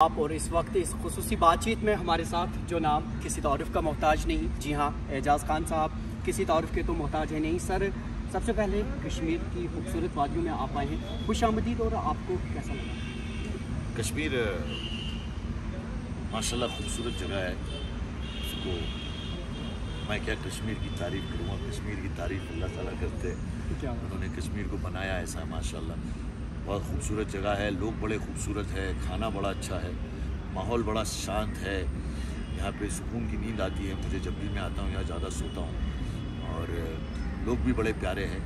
आप और इस वक्त इस खसूसी बातचीत में हमारे साथ जो नाम किसी तारफ़ का मोहताज नहीं। जी हाँ एजाज़ खान साहब किसी तारफ़ के तो मोहताज है नहीं। सर सबसे पहले कश्मीर की खूबसूरत वादियों में आप आए हैं। खुश आमदीद और आपको कैसा लगा? कश्मीर माशाल्लाह खूबसूरत जगह है। उसको मैं क्या कश्मीर की तारीफ़ करूँगा कश्मीर की तारीफ़ अल्लाह ताला करते हैं। उन्होंने कश्मीर को बनाया ऐसा माशाल्लाह। बहुत खूबसूरत जगह है। लोग बड़े खूबसूरत है, खाना बड़ा अच्छा है, माहौल बड़ा शांत है। यहाँ पे सुकून की नींद आती है। मुझे जब भी मैं आता हूँ, यहाँ ज़्यादा सोता हूँ। और लोग भी बड़े प्यारे हैं।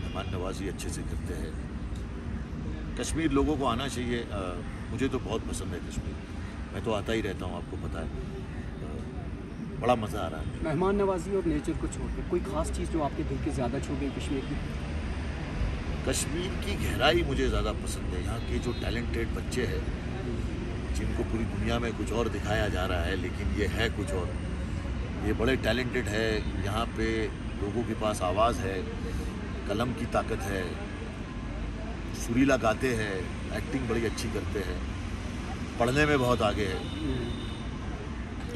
मेहमान नवाजी अच्छे से करते हैं। कश्मीर लोगों को आना चाहिए। मुझे तो बहुत पसंद है कश्मीर। मैं तो आता ही रहता हूँ, आपको पता है। बड़ा मज़ा आ रहा है। मेहमान नवाजी और नेचर को छोड़ कोई ख़ास चीज़ जो आपके दिल के ज़्यादा छू गई कश्मीर की? कश्मीर की गहराई मुझे ज़्यादा पसंद है। यहाँ के जो टैलेंटेड बच्चे हैं, जिनको पूरी दुनिया में कुछ और दिखाया जा रहा है, लेकिन ये है कुछ और। ये बड़े टैलेंटेड है, यहाँ पे लोगों के पास आवाज़ है, कलम की ताकत है, सुरीला गाते हैं एक्टिंग बड़ी अच्छी करते हैं, पढ़ने में बहुत आगे है।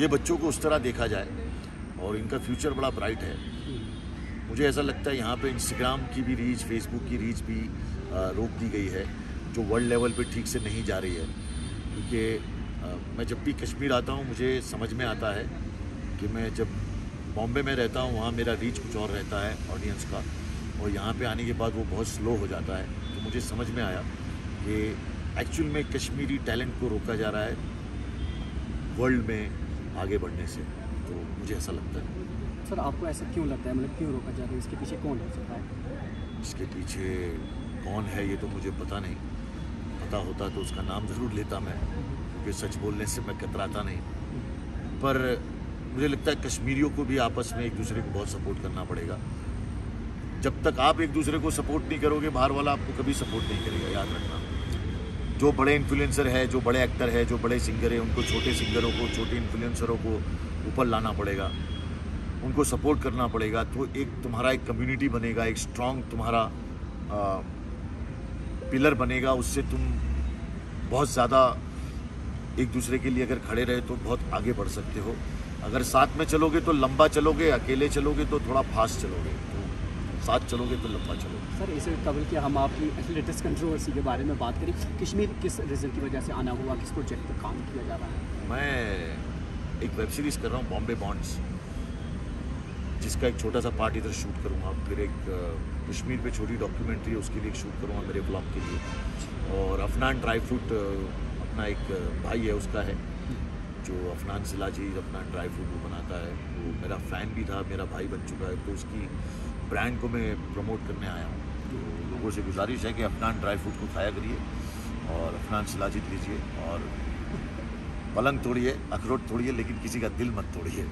ये बच्चों को उस तरह देखा जाए, और इनका फ्यूचर बड़ा ब्राइट है। मुझे ऐसा लगता है यहाँ पे इंस्टाग्राम की भी रीच फेसबुक की रीच भी रोक दी गई है, जो वर्ल्ड लेवल पे ठीक से नहीं जा रही है। क्योंकि मैं जब भी कश्मीर आता हूँ, मुझे समझ में आता है कि मैं जब बॉम्बे में रहता हूँ, वहाँ मेरा रीच कुछ और रहता है ऑडियंस का। और यहाँ पे आने के बाद वो बहुत स्लो हो जाता है। तो मुझे समझ में आया कि एक्चुअल में कश्मीरी टैलेंट को रोका जा रहा है वर्ल्ड में आगे बढ़ने से। तो मुझे ऐसा लगता है। सर, आपको ऐसा क्यों लगता है? मतलब क्यों रोका जा रहा है? इसके पीछे कौन हो सकता है? इसके पीछे कौन है, ये तो मुझे पता नहीं। पता होता तो उसका नाम ज़रूर लेता मैं, क्योंकि सच बोलने से मैं कतराता नहीं। पर मुझे लगता है कश्मीरियों को भी आपस में एक दूसरे को बहुत सपोर्ट करना पड़ेगा। जब तक आप एक दूसरे को सपोर्ट नहीं करोगे, बाहर वाला आपको कभी सपोर्ट नहीं करेगा, याद रखना। जो बड़े इन्फ्लुएंसर है, जो बड़े एक्टर है, जो बड़े सिंगर है, उनको, छोटे सिंगरों को, छोटे इन्फ्लुएंसरों को ऊपर लाना पड़ेगा। उनको सपोर्ट करना पड़ेगा तो एक तुम्हारा एक कम्युनिटी बनेगा एक स्ट्रांग तुम्हारा आ, पिलर बनेगा उससे तुम बहुत ज़्यादा एक दूसरे के लिए अगर खड़े रहे तो बहुत आगे बढ़ सकते हो। अगर साथ में चलोगे तो लंबा चलोगे अकेले चलोगे तो थोड़ा फास्ट चलोगे तो साथ चलोगे तो लंबा चलोगे। सर इसे कबल के हम आपकी लेटेस्ट कंट्रोवर्सी के बारे में बात करें। कश्मीर किस रीज़न की वजह से आना हुआ किस प्रोजेक्ट पर काम किया जा रहा है? मैं एक वेब सीरीज़ कर रहा हूँ बॉम्बे बॉन्ड्स जिसका एक छोटा सा पार्ट इधर शूट करूँगा। फिर एक कश्मीर पे छोटी डॉक्यूमेंट्री है, उसके लिए शूट करूँगा मेरे ब्लॉग के लिए। और अफनान ड्राई फ्रूट अपना एक भाई है, उसका है, जो अफनान सिलाजी अफनान ड्राई फ्रूट वो बनाता है। वो मेरा फ़ैन भी था, मेरा भाई बन चुका है तो उसकी ब्रांड को मैं प्रमोट करने आया हूँ। तो लोगों से गुजारिश है कि अफनान ड्राई फ्रूट को खाया करिए और अफनान सिलाजी लीजिए और पलंग तोड़िए, अखरोट तोड़िए, लेकिन किसी का दिल मत तोड़िए।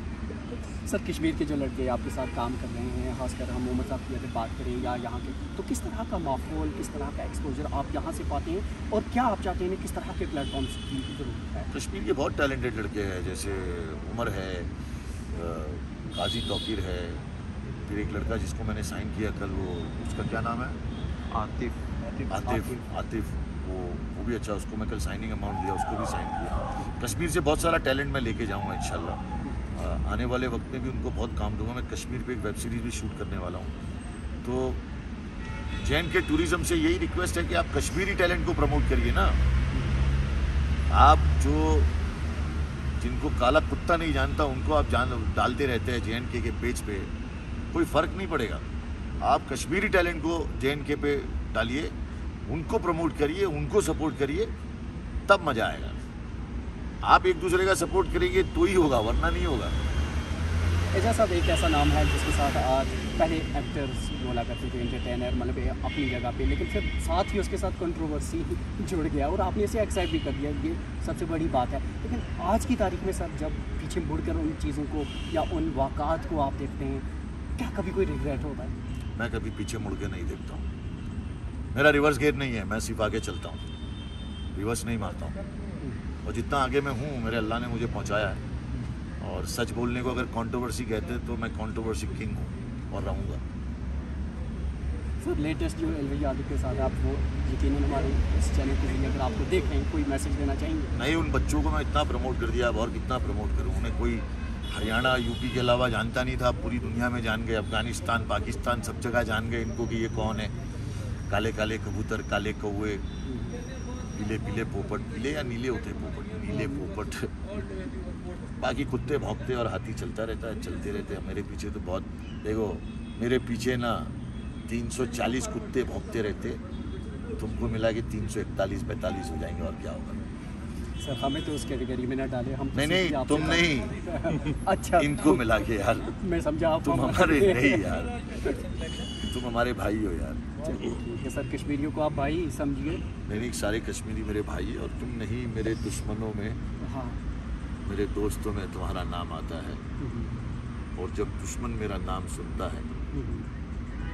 सर कश्मीर के जो लड़के आपके साथ काम कर रहे हैं खासकर हम मोहम्मद साहब की अगर बात करें या यहाँ के तो किस तरह का माहौल किस तरह का एक्सपोजर आप यहाँ से पाते हैं और क्या आप चाहते हैं किस तरह के प्लेटफॉर्म्स की ज़रूरत है? कश्मीर के बहुत टैलेंटेड लड़के हैं जैसे उमर है गाजी तोकीर है फिर एक लड़का जिसको मैंने साइन किया कल वो उसका क्या नाम है? आतिफ। आतिफ आतिफ। वो वो भी अच्छा उसको मैं कल साइनिंग अमाउंट दिया उसको भी साइन किया। कश्मीर से बहुत सारा टैलेंट मैं लेके जाऊँगा इन आने वाले वक्त में भी उनको बहुत काम दूँगा। मैं कश्मीर पे एक वेब सीरीज़ भी शूट करने वाला हूँ। तो जैन के टूरिज़्म से यही रिक्वेस्ट है कि आप कश्मीरी टैलेंट को प्रमोट करिए ना। आप जो जिनको काला कुत्ता नहीं जानता उनको आप जान डालते रहते हैं जे के, के पेज पे कोई फ़र्क नहीं पड़ेगा। आप कश्मीरी टैलेंट को जे के पे डालिए उनको प्रमोट करिए उनको सपोर्ट करिए तब मज़ा आएगा। आप एक दूसरे का सपोर्ट करेंगे तो ही होगा वरना नहीं होगा। एजाज साहब एक ऐसा नाम है जिसके साथ आज पहले एक्टर्स बोला करते थे एंटरटेनर मतलब अपनी जगह पे लेकिन फिर साथ ही उसके साथ कंट्रोवर्सी जुड़ गया और आपने इसे एक्सेप्ट भी कर दिया। ये सबसे बड़ी बात है। लेकिन आज की तारीख में सर जब पीछे मुड़कर उन चीज़ों को या उन वाक़ात को आप देखते हैं क्या कभी कोई रिग्रेट होता है? मैं कभी पीछे मुड़ के नहीं देखता हूँ। मेरा रिवर्स गेयर नहीं है मैं सिर्फ़ आगे चलता हूँ। रिवर्स नहीं मारता हूँ। और जितना आगे मैं हूँ मेरे अल्लाह ने मुझे पहुँचाया है। और सच बोलने को अगर कंट्रोवर्सी कहते हैं तो मैं कंट्रोवर्सी किंग हूँ और रहूँगा। सर लेटेस्ट जो एलवी यादव के साथ आप वो यकीन हमारे इस चैनल के ज़रिए अगर आपको देखें कोई मैसेज देना चाहेंगे? नहीं उन बच्चों को मैं इतना प्रमोट कर दिया अब और कितना प्रमोट करूँ? उन्हें कोई हरियाणा यूपी के अलावा जानता नहीं था पूरी दुनिया में जान गए अफ़गानिस्तान पाकिस्तान सब जगह जान गए इनको कि ये कौन है? काले काले कबूतर काले कौए पीले पीले पोपट पीले या नीले होते पोपट? नीले पोपट। बाकी कुत्ते भौंकते और हाथी चलता रहता है चलते रहते हैं। मेरे पीछे तो बहुत देखो मेरे पीछे ना 340 कुत्ते भौंकते रहते तुमको मिला कि तीन सौ इकतालीस पैंतालीस हो जाएँगे और क्या होगा? सर हमें तो उस कैटेगरी में ना डाले हम नहीं नहीं तुम नहीं। अच्छा। इनको मिला के यार। मैं समझा तुम हमारे नहीं यार। तुम हमारे भाई हो यार। ठीक है सर कश्मीरियों को आप भाई समझिए। नहीं सारे कश्मीरी मेरे भाई है और तुम नहीं मेरे दुश्मनों में हाँ। मेरे दोस्तों में तुम्हारा नाम आता है। हम्म, और जब दुश्मन मेरा नाम सुनता है हम्म,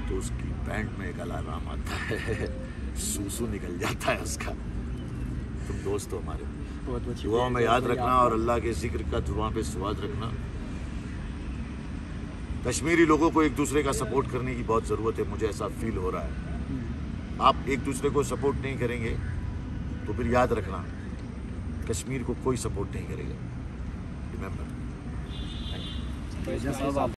तो उसकी पैंट में एक अलाराम आता है। सूसू निकल जाता है उसका। तुम दोस्त हो हमारे। दुआओं में याद रखना और अल्लाह के ज़िक्र का दुआ पे स्वाद रखना। कश्मीरी लोगों को एक दूसरे का सपोर्ट करने की बहुत ज़रूरत है, मुझे ऐसा फील हो रहा है। आप एक दूसरे को सपोर्ट नहीं करेंगे तो फिर याद रखना, कश्मीर को कोई सपोर्ट नहीं करेगा। रिमेंबर